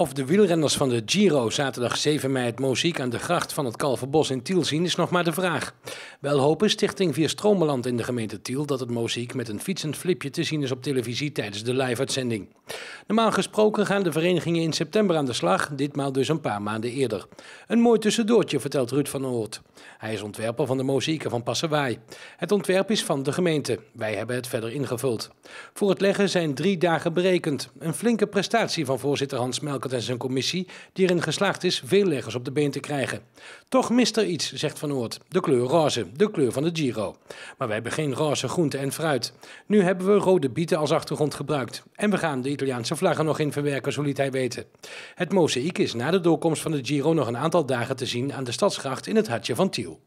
Of de wielrenners van de Giro zaterdag 7 mei het muziek aan de gracht van het Kalverbos in Tiel zien, is nog maar de vraag. Wel hopen Stichting Vier Stromeland in de gemeente Tiel dat het muziek met een fietsend flipje te zien is op televisie tijdens de live-uitzending. Normaal gesproken gaan de verenigingen in september aan de slag, ditmaal dus een paar maanden eerder. Een mooi tussendoortje, vertelt Ruud van Oort. Hij is ontwerper van de muzieken van Passewaai. Het ontwerp is van de gemeente. Wij hebben het verder ingevuld. Voor het leggen zijn drie dagen berekend. Een flinke prestatie van voorzitter Hans Melkert en zijn commissie, die erin geslaagd is veel leggers op de been te krijgen. Toch mist er iets, zegt Van Oort. De kleur roze, de kleur van de Giro. Maar wij hebben geen roze groente en fruit. Nu hebben we rode bieten als achtergrond gebruikt. En we gaan de Italiaanse vlaggen nog in verwerken, zo liet hij weten. Het mozaïek is na de doorkomst van de Giro nog een aantal dagen te zien aan de stadsgracht in het hartje van Tiel.